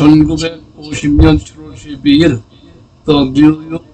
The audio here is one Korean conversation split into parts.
1950년 7월 12일 더 뉴욕,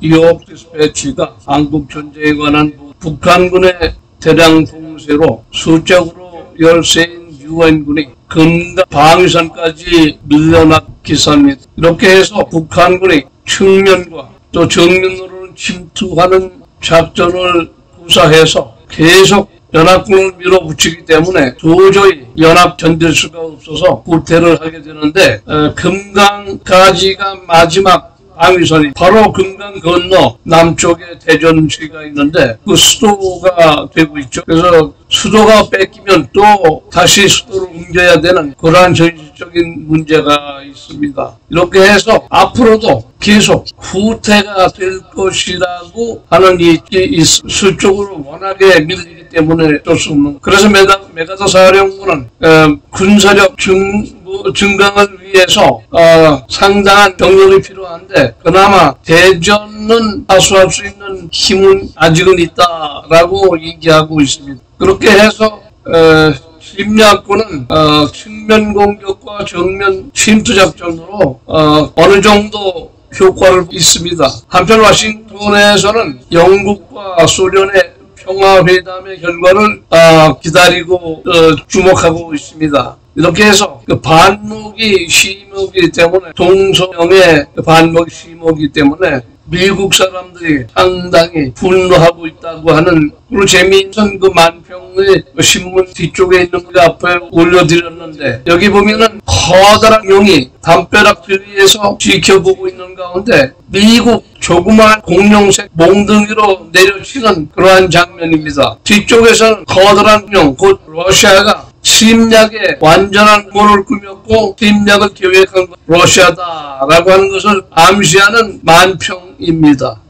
뉴욕 디스패치가 한국 전쟁에 관한 북한군의 대량 봉쇄로 수적으로 열세인 유엔군이 금강 방위선까지 밀려난 기사입니다. 이렇게 해서 북한군이 측면과 또 정면으로는 침투하는 작전을 구사해서 계속 연합군을 밀어붙이기 때문에 도저히 연합 견딜 수가 없어서 후퇴를 하게 되는데 어, 금강까지가 마지막 방위선이 바로 금강 건너 남쪽에 대전시가 있는데 그 수도가 되고 있죠. 그래서 수도가 뺏기면 또 다시 수도를 옮겨야 되는 그러한 전시적인 문제가 있습니다. 이렇게 해서 앞으로도 계속 후퇴가 될 것이라고 하는 이, 이, 이 수쪽으로 워낙에 밀리기 때문에 어쩔 수 없는 그래서 메가, 메가더 사령부는 어, 군사력 증, 뭐, 증강을 위해서 어, 상당한 병력이 필요한데 그나마 대전은 하수할 수 있는 힘은 아직은 있다라고 얘기하고 있습니다. 그렇게 해서 어, 심리학군은 어, 측면 공격과 정면 침투 작전으로 어, 어느 정도 효과를 있습니다. 한편 와싱턴에서는 영국과 소련의 평화회담의 결과를 어, 기다리고 어, 주목하고 있습니다. 이렇게 해서 그 반목이 심오기 때문에 동서명의 반목이 심오기 때문에 미국 사람들이 상당히 분노하고 있다고 하는 그리고 재미있는 그 만평의 그 신문 뒤쪽에 있는 그 앞에 올려드렸는데 여기 보면은 커다란 용이 담벼락들 위에서 지켜보고 있는 가운데 미국 조그마한 공룡색 몽둥이로 내려치는 그러한 장면입니다. 뒤쪽에서는 커다란 용, 곧 러시아가 침략에 완전한 물을 꾸몄고 침략을 계획한 것 러시아다라고 하는 것을 암시하는 만평입니다.